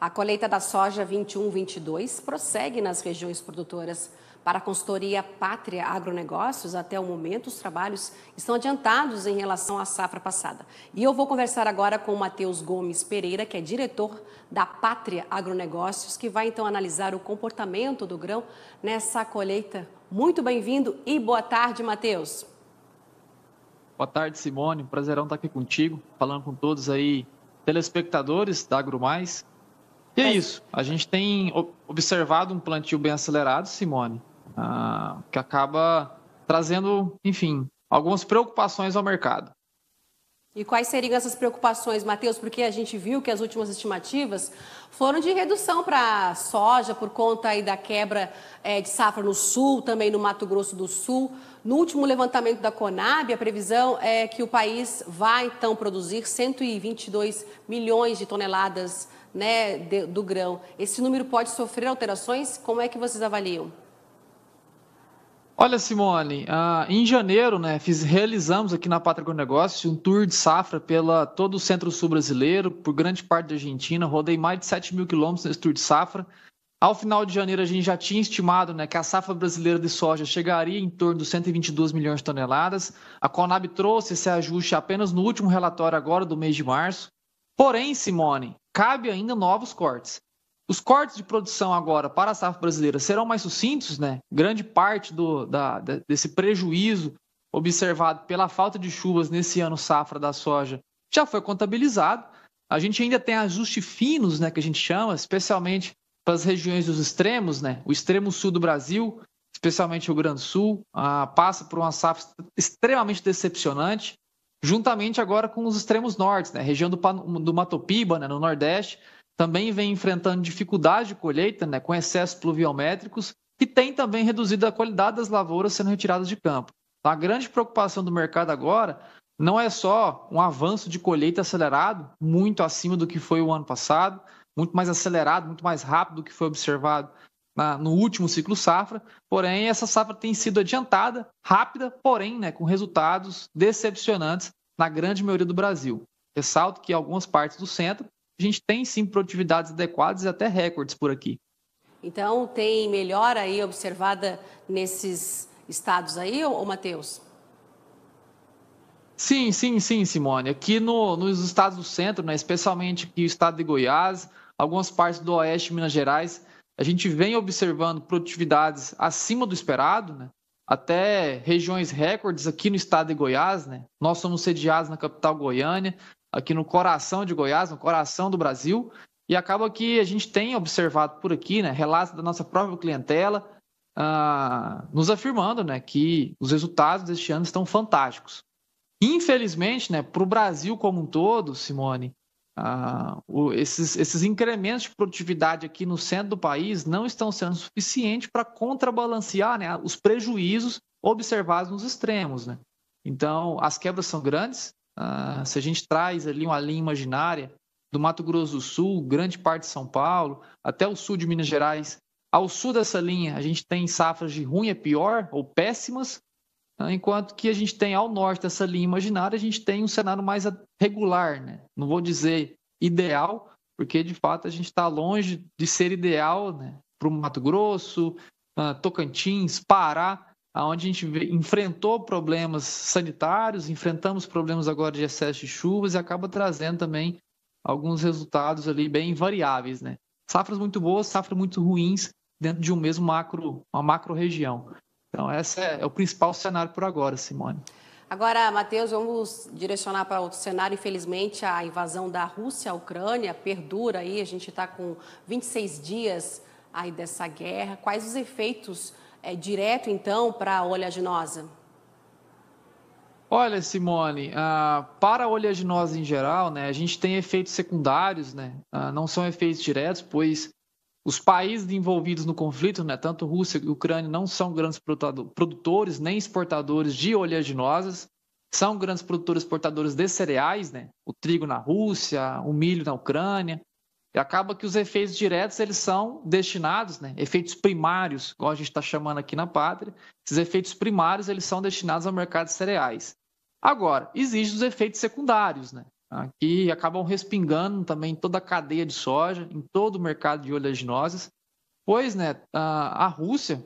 A colheita da soja 21-22 prossegue nas regiões produtoras. Para a consultoria Pátria Agronegócios, até o momento, os trabalhos estão adiantados em relação à safra passada. E eu vou conversar agora com o Matheus Gomes Pereira, que é diretor da Pátria Agronegócios, que vai então analisar o comportamento do grão nessa colheita. Muito bem-vindo e boa tarde, Matheus. Boa tarde, Simone. Prazerão estar aqui contigo, falando com todos aí, telespectadores da AgroMais. E é isso, a gente tem observado um plantio bem acelerado, Simone, ah, que acaba trazendo, enfim, algumas preocupações ao mercado. E quais seriam essas preocupações, Matheus? Porque a gente viu que as últimas estimativas foram de redução para a soja por conta aí da quebra é, de safra no sul, também no Mato Grosso do Sul. No último levantamento da Conab, a previsão é que o país vai então produzir 122 milhões de toneladas né, de, do grão. Esse número pode sofrer alterações? Como é que vocês avaliam? Olha, Simone, uh, em janeiro, né, fiz, realizamos aqui na Pátria Negócio um tour de safra pela todo o centro-sul brasileiro, por grande parte da Argentina. Rodei mais de 7 mil quilômetros nesse tour de safra. Ao final de janeiro, a gente já tinha estimado né, que a safra brasileira de soja chegaria em torno dos 122 milhões de toneladas. A Conab trouxe esse ajuste apenas no último relatório agora do mês de março. Porém, Simone, cabe ainda novos cortes. Os cortes de produção agora para a safra brasileira serão mais sucintos, né? Grande parte do, da, desse prejuízo observado pela falta de chuvas nesse ano safra da soja já foi contabilizado. A gente ainda tem ajustes finos, né, que a gente chama, especialmente para as regiões dos extremos, né? O extremo sul do Brasil, especialmente o Grande Sul, ah, passa por uma safra extremamente decepcionante, juntamente agora com os extremos norte, né? Região do, do Matopiba, né, no Nordeste, também vem enfrentando dificuldade de colheita, né, com excessos pluviométricos, que tem também reduzido a qualidade das lavouras sendo retiradas de campo. A grande preocupação do mercado agora não é só um avanço de colheita acelerado, muito acima do que foi o ano passado, muito mais acelerado, muito mais rápido do que foi observado na, no último ciclo safra, porém essa safra tem sido adiantada, rápida, porém né, com resultados decepcionantes na grande maioria do Brasil. Ressalto que algumas partes do centro a gente tem sim produtividades adequadas e até recordes por aqui. Então, tem melhora aí observada nesses estados aí, ou Matheus? Sim, sim, sim, Simone. Aqui no, nos estados do centro, né, especialmente aqui o estado de Goiás, algumas partes do oeste de Minas Gerais, a gente vem observando produtividades acima do esperado, né? até regiões recordes aqui no estado de Goiás. Né? Nós somos sediados na capital Goiânia, aqui no coração de Goiás, no coração do Brasil, e acaba que a gente tem observado por aqui, né, relatos da nossa própria clientela, uh, nos afirmando né, que os resultados deste ano estão fantásticos. Infelizmente, né, para o Brasil como um todo, Simone, uh, o, esses, esses incrementos de produtividade aqui no centro do país não estão sendo suficientes para contrabalancear né, os prejuízos observados nos extremos. Né? Então, as quebras são grandes, ah, se a gente traz ali uma linha imaginária do Mato Grosso do Sul, grande parte de São Paulo, até o sul de Minas Gerais, ao sul dessa linha a gente tem safras de ruim é pior ou péssimas, ah, enquanto que a gente tem ao norte dessa linha imaginária a gente tem um cenário mais regular, né? não vou dizer ideal, porque de fato a gente está longe de ser ideal né? para o Mato Grosso, Tocantins, Pará, onde a gente enfrentou problemas sanitários, enfrentamos problemas agora de excesso de chuvas e acaba trazendo também alguns resultados ali bem variáveis, né? Safras muito boas, safras muito ruins dentro de um mesmo macro, uma macro região. Então, esse é, é o principal cenário por agora, Simone. Agora, Matheus, vamos direcionar para outro cenário. Infelizmente, a invasão da Rússia à Ucrânia perdura aí. A gente está com 26 dias aí dessa guerra. Quais os efeitos é, direto, então, para a oleaginosa? Olha, Simone, uh, para a oleaginosa em geral, né, a gente tem efeitos secundários, né, uh, não são efeitos diretos, pois os países envolvidos no conflito, né, tanto Rússia e Ucrânia, não são grandes produtores nem exportadores de oleaginosas, são grandes produtores exportadores de cereais, né, o trigo na Rússia, o milho na Ucrânia, e acaba que os efeitos diretos eles são destinados, né? efeitos primários, igual a gente está chamando aqui na pátria, esses efeitos primários eles são destinados ao mercado de cereais. Agora, existem os efeitos secundários, né? Que acabam respingando também toda a cadeia de soja, em todo o mercado de oleaginosas, pois né, a Rússia,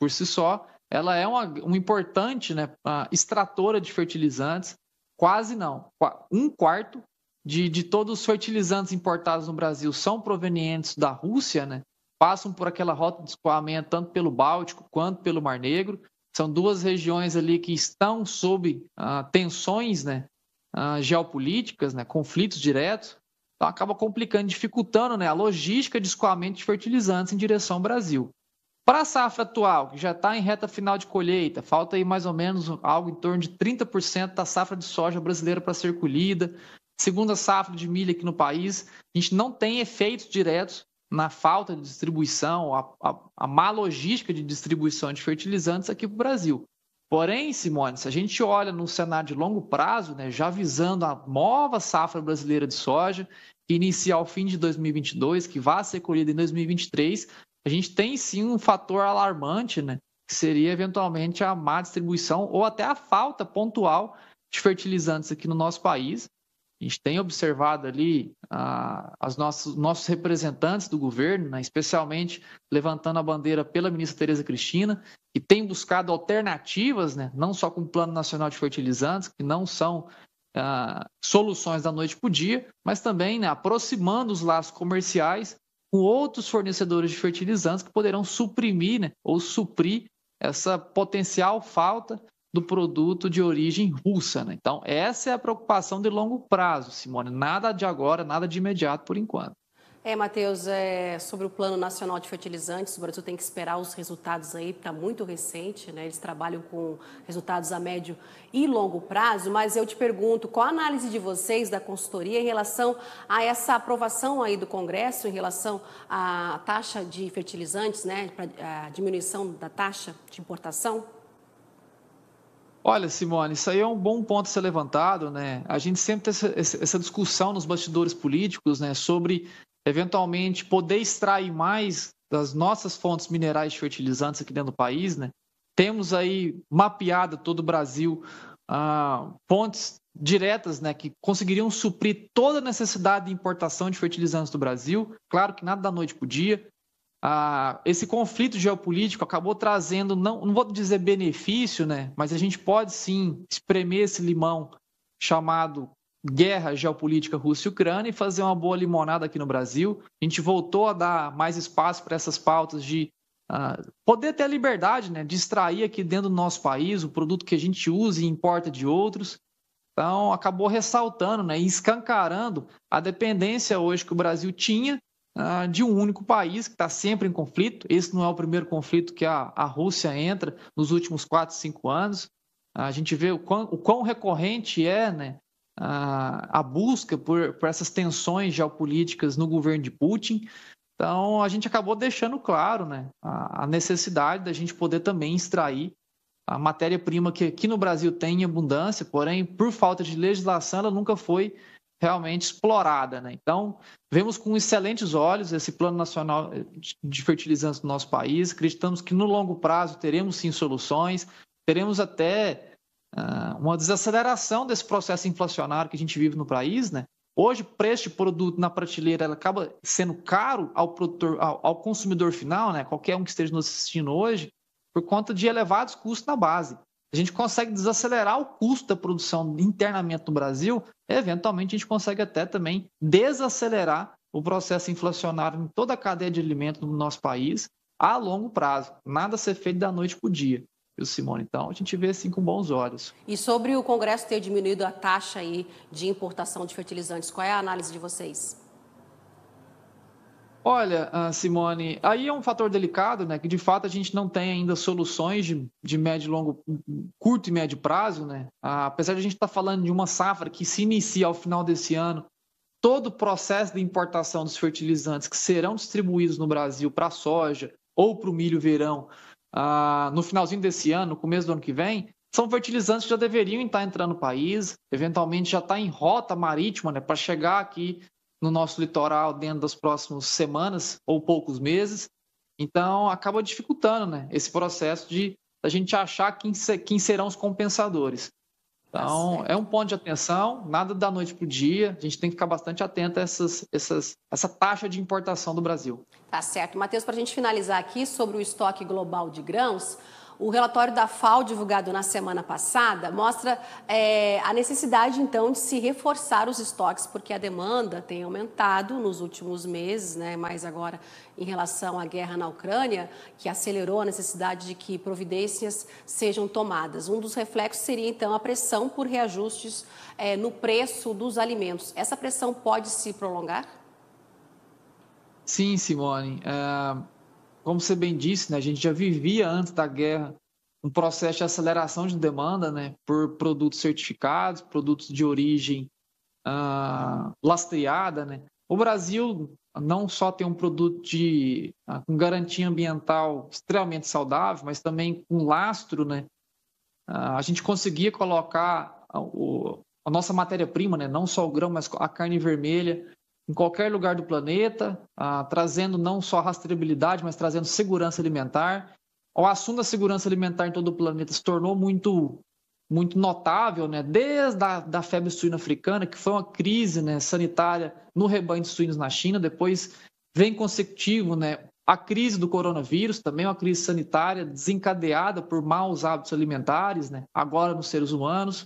por si só, ela é uma, uma importante né, extratora de fertilizantes, quase não, um quarto de, de todos os fertilizantes importados no Brasil são provenientes da Rússia, né? passam por aquela rota de escoamento tanto pelo Báltico quanto pelo Mar Negro. São duas regiões ali que estão sob ah, tensões né, ah, geopolíticas, né, conflitos diretos. Então acaba complicando, dificultando né, a logística de escoamento de fertilizantes em direção ao Brasil. Para a safra atual, que já está em reta final de colheita, falta aí mais ou menos algo em torno de 30% da safra de soja brasileira para ser colhida. Segunda safra de milho aqui no país, a gente não tem efeitos diretos na falta de distribuição, a, a, a má logística de distribuição de fertilizantes aqui para o Brasil. Porém, Simone, se a gente olha no cenário de longo prazo, né, já visando a nova safra brasileira de soja, que inicia ao fim de 2022, que vai ser colhida em 2023, a gente tem sim um fator alarmante, né, que seria eventualmente a má distribuição ou até a falta pontual de fertilizantes aqui no nosso país. A gente tem observado ali ah, as nossos, nossos representantes do governo, né, especialmente levantando a bandeira pela ministra Tereza Cristina, que tem buscado alternativas, né, não só com o Plano Nacional de Fertilizantes, que não são ah, soluções da noite para o dia, mas também né, aproximando os laços comerciais com outros fornecedores de fertilizantes que poderão suprimir né, ou suprir essa potencial falta do produto de origem russa. Né? Então, essa é a preocupação de longo prazo, Simone. Nada de agora, nada de imediato por enquanto. É, Matheus, é, sobre o Plano Nacional de Fertilizantes, o Brasil tem que esperar os resultados aí, está muito recente, né? eles trabalham com resultados a médio e longo prazo, mas eu te pergunto, qual a análise de vocês, da consultoria, em relação a essa aprovação aí do Congresso, em relação à taxa de fertilizantes, né, a diminuição da taxa de importação? Olha, Simone, isso aí é um bom ponto a ser levantado, né? A gente sempre tem essa, essa discussão nos bastidores políticos, né, sobre eventualmente poder extrair mais das nossas fontes minerais fertilizantes aqui dentro do país, né? Temos aí mapeado todo o Brasil ah, fontes diretas, né, que conseguiriam suprir toda a necessidade de importação de fertilizantes do Brasil. Claro que nada da noite para o dia, ah, esse conflito geopolítico acabou trazendo, não, não vou dizer benefício, né, mas a gente pode sim espremer esse limão chamado guerra geopolítica Rússia e Ucrânia e fazer uma boa limonada aqui no Brasil. A gente voltou a dar mais espaço para essas pautas de ah, poder ter a liberdade né, de extrair aqui dentro do nosso país o produto que a gente usa e importa de outros. Então, acabou ressaltando né, e escancarando a dependência hoje que o Brasil tinha ah, de um único país que está sempre em conflito. Esse não é o primeiro conflito que a, a Rússia entra nos últimos quatro, cinco anos. A gente vê o quão, o quão recorrente é né, a, a busca por, por essas tensões geopolíticas no governo de Putin. Então, a gente acabou deixando claro né, a necessidade da gente poder também extrair a matéria-prima que aqui no Brasil tem em abundância, porém, por falta de legislação, ela nunca foi realmente explorada. Né? Então, vemos com excelentes olhos esse Plano Nacional de Fertilizantes do nosso país, acreditamos que no longo prazo teremos sim soluções, teremos até uh, uma desaceleração desse processo inflacionário que a gente vive no país. Né? Hoje, o preço de produto na prateleira acaba sendo caro ao, produtor, ao, ao consumidor final, né? qualquer um que esteja nos assistindo hoje, por conta de elevados custos na base a gente consegue desacelerar o custo da produção internamente no Brasil, eventualmente a gente consegue até também desacelerar o processo inflacionário em toda a cadeia de alimentos no nosso país a longo prazo. Nada a ser feito da noite para o dia. Viu, Simone? Então, a gente vê assim com bons olhos. E sobre o Congresso ter diminuído a taxa aí de importação de fertilizantes, qual é a análise de vocês? Olha, ah, Simone, aí é um fator delicado, né? Que de fato a gente não tem ainda soluções de, de médio, longo, curto e médio prazo, né? Ah, apesar de a gente estar tá falando de uma safra que se inicia ao final desse ano, todo o processo de importação dos fertilizantes que serão distribuídos no Brasil para a soja ou para o milho verão ah, no finalzinho desse ano, no começo do ano que vem, são fertilizantes que já deveriam estar entrando no país, eventualmente já está em rota marítima, né? Para chegar aqui no nosso litoral dentro das próximas semanas ou poucos meses. Então, acaba dificultando né, esse processo de a gente achar quem, quem serão os compensadores. Então, tá é um ponto de atenção, nada da noite para o dia. A gente tem que ficar bastante atento a essas, essas, essa taxa de importação do Brasil. Tá certo. Matheus, para a gente finalizar aqui sobre o estoque global de grãos, o relatório da FAO, divulgado na semana passada, mostra é, a necessidade, então, de se reforçar os estoques, porque a demanda tem aumentado nos últimos meses, né, mais agora em relação à guerra na Ucrânia, que acelerou a necessidade de que providências sejam tomadas. Um dos reflexos seria, então, a pressão por reajustes é, no preço dos alimentos. Essa pressão pode se prolongar? Sim, Simone. Uh como você bem disse, né, a gente já vivia antes da guerra um processo de aceleração de demanda né, por produtos certificados, produtos de origem uh, lastreada. Né. O Brasil não só tem um produto de, uh, com garantia ambiental extremamente saudável, mas também com lastro. Né. Uh, a gente conseguia colocar o, a nossa matéria-prima, né, não só o grão, mas a carne vermelha, em qualquer lugar do planeta, ah, trazendo não só rastreabilidade, mas trazendo segurança alimentar. O assunto da segurança alimentar em todo o planeta se tornou muito muito notável, né? desde a da febre suína africana, que foi uma crise né, sanitária no rebanho de suínos na China, depois vem consecutivo né, a crise do coronavírus, também uma crise sanitária desencadeada por maus hábitos alimentares, né, agora nos seres humanos.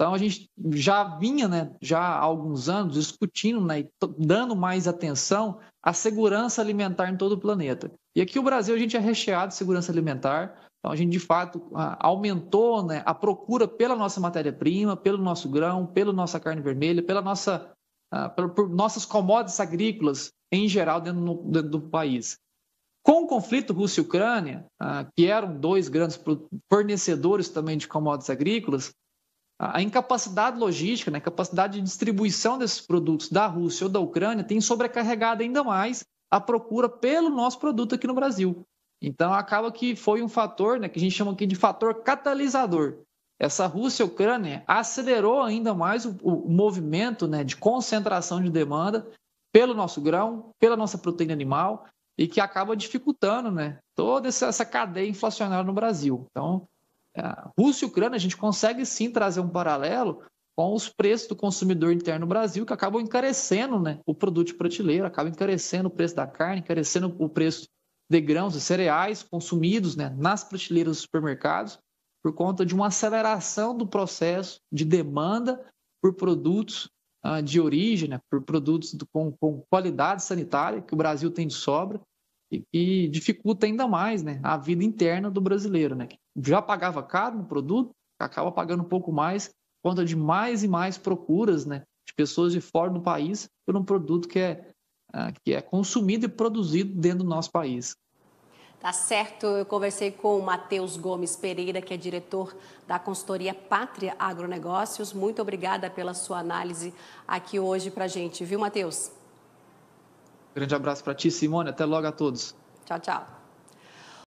Então a gente já vinha, né, já há alguns anos discutindo, né, dando mais atenção à segurança alimentar em todo o planeta. E aqui o Brasil a gente é recheado de segurança alimentar. Então a gente de fato aumentou, né, a procura pela nossa matéria-prima, pelo nosso grão, pela nossa carne vermelha, pela nossa, por, nossas commodities agrícolas em geral dentro, dentro do país. Com o conflito Rússia Ucrânia, uh, que eram dois grandes fornecedores também de commodities agrícolas, a incapacidade logística, né, a capacidade de distribuição desses produtos da Rússia ou da Ucrânia tem sobrecarregado ainda mais a procura pelo nosso produto aqui no Brasil. Então acaba que foi um fator, né, que a gente chama aqui de fator catalisador. Essa Rússia e Ucrânia acelerou ainda mais o, o movimento né, de concentração de demanda pelo nosso grão, pela nossa proteína animal e que acaba dificultando né, toda essa cadeia inflacionária no Brasil. Então, Rússia e Ucrânia, a gente consegue sim trazer um paralelo com os preços do consumidor interno no Brasil, que acabam encarecendo né, o produto de prateleira, acabam encarecendo o preço da carne, encarecendo o preço de grãos e cereais consumidos né, nas prateleiras dos supermercados, por conta de uma aceleração do processo de demanda por produtos uh, de origem, né, por produtos do, com, com qualidade sanitária, que o Brasil tem de sobra, e, e dificulta ainda mais né, a vida interna do brasileiro, né, que já pagava caro no produto, acaba pagando um pouco mais, por conta de mais e mais procuras né, de pessoas de fora do país por um produto que é, uh, que é consumido e produzido dentro do nosso país. Tá certo, eu conversei com o Matheus Gomes Pereira, que é diretor da consultoria Pátria Agronegócios. Muito obrigada pela sua análise aqui hoje para a gente, viu, Matheus? Grande abraço para ti, Simone. Até logo a todos. Tchau, tchau.